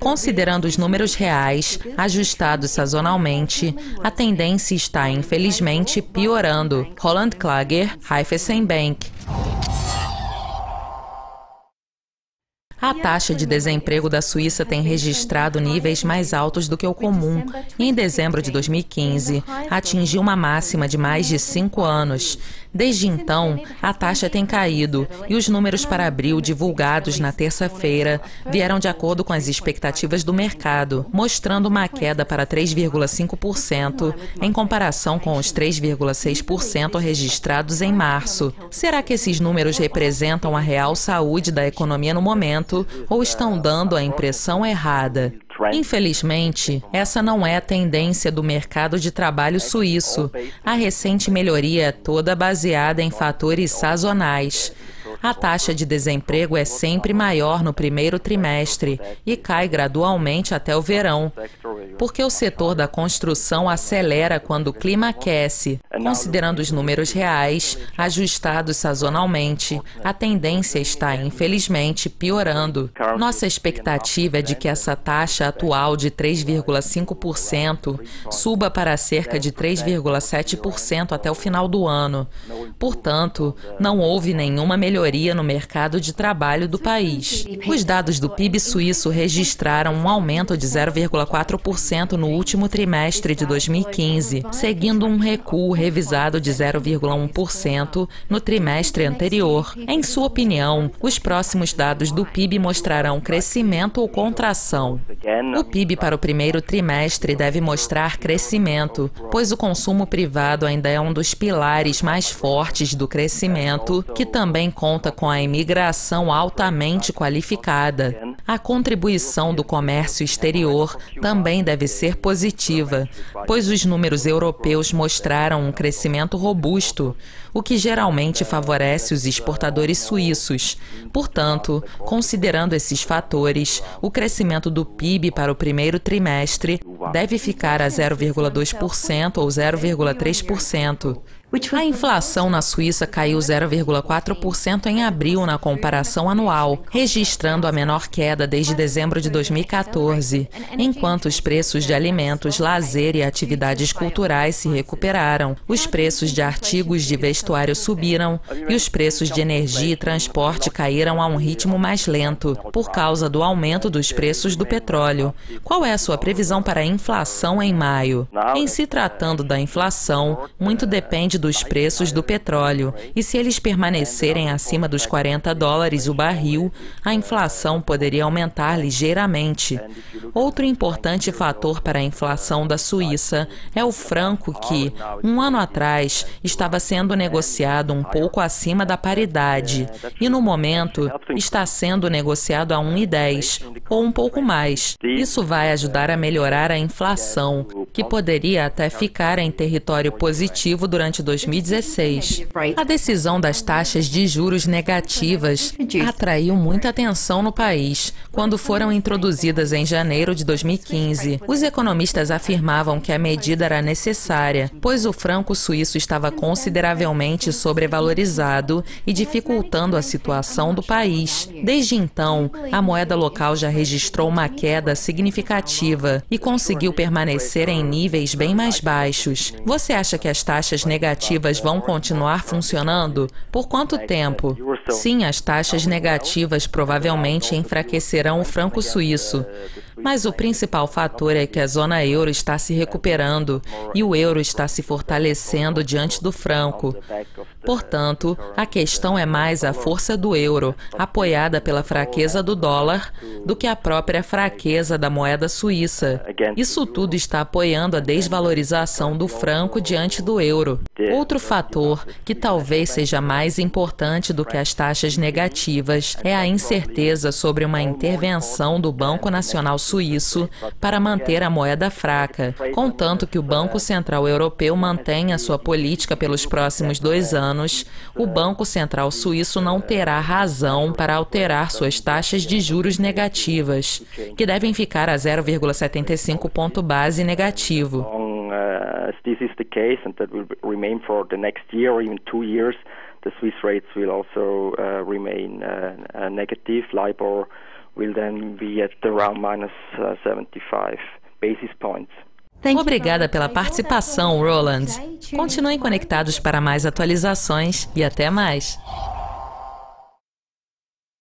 Considerando os números reais, ajustados sazonalmente, a tendência está, infelizmente, piorando. Roland Klager, Bank. A taxa de desemprego da Suíça tem registrado níveis mais altos do que o comum e, em dezembro de 2015, atingiu uma máxima de mais de cinco anos. Desde então, a taxa tem caído e os números para abril divulgados na terça-feira vieram de acordo com as expectativas do mercado, mostrando uma queda para 3,5% em comparação com os 3,6% registrados em março. Será que esses números representam a real saúde da economia no momento ou estão dando a impressão errada? Infelizmente, essa não é a tendência do mercado de trabalho suíço. A recente melhoria é toda baseada em fatores sazonais. A taxa de desemprego é sempre maior no primeiro trimestre e cai gradualmente até o verão, porque o setor da construção acelera quando o clima aquece. Considerando os números reais, ajustados sazonalmente, a tendência está, infelizmente, piorando. Nossa expectativa é de que essa taxa atual de 3,5% suba para cerca de 3,7% até o final do ano. Portanto, não houve nenhuma melhoria no mercado de trabalho do país. Os dados do PIB suíço registraram um aumento de 0,4% no último trimestre de 2015, seguindo um recuo revisado de 0,1% no trimestre anterior. Em sua opinião, os próximos dados do PIB mostrarão crescimento ou contração? O PIB para o primeiro trimestre deve mostrar crescimento, pois o consumo privado ainda é um dos pilares mais fortes do crescimento, que também conta com a imigração altamente qualificada. A contribuição do comércio exterior também deve ser positiva, pois os números europeus mostraram um crescimento robusto, o que geralmente favorece os exportadores suíços. Portanto, considerando esses fatores, o crescimento do PIB para o primeiro trimestre deve ficar a 0,2% ou 0,3%. A inflação na Suíça caiu 0,4% em abril na comparação anual, registrando a menor queda desde dezembro de 2014, enquanto os preços de alimentos, lazer e atividades culturais se recuperaram. Os preços de artigos de vestuário subiram e os preços de energia e transporte caíram a um ritmo mais lento, por causa do aumento dos preços do petróleo. Qual é a sua previsão para a inflação em maio? Em se tratando da inflação, muito depende depende dos preços do petróleo, e se eles permanecerem acima dos 40 dólares o barril, a inflação poderia aumentar ligeiramente. Outro importante fator para a inflação da Suíça é o franco, que, um ano atrás, estava sendo negociado um pouco acima da paridade e, no momento, está sendo negociado a 1,10 ou um pouco mais. Isso vai ajudar a melhorar a inflação, que poderia até ficar em território positivo durante 2016. A decisão das taxas de juros negativas atraiu muita atenção no país quando foram introduzidas em janeiro de 2015. Os economistas afirmavam que a medida era necessária, pois o franco suíço estava consideravelmente sobrevalorizado e dificultando a situação do país. Desde então, a moeda local já registrou uma queda significativa e conseguiu permanecer em níveis bem mais baixos. Você acha que as taxas negativas negativas vão continuar funcionando? Por quanto tempo? Sim, as taxas negativas provavelmente enfraquecerão o franco suíço. Mas o principal fator é que a zona euro está se recuperando e o euro está se fortalecendo diante do franco. Portanto, a questão é mais a força do euro, apoiada pela fraqueza do dólar, do que a própria fraqueza da moeda suíça. Isso tudo está apoiando a desvalorização do franco diante do euro. Outro fator, que talvez seja mais importante do que as taxas negativas, é a incerteza sobre uma intervenção do Banco Nacional Suíço para manter a moeda fraca, contanto que o Banco Central Europeu mantenha sua política pelos próximos dois anos anos, o Banco Central Suíço não terá razão para alterar suas taxas de juros negativas, que devem ficar a 0,75 ponto base negativo. the Swiss rates will also uh, remain uh, uh, negative. LIBOR will then be at around minus 75 basis points. Obrigada pela participação, Roland. Continuem conectados para mais atualizações e até mais.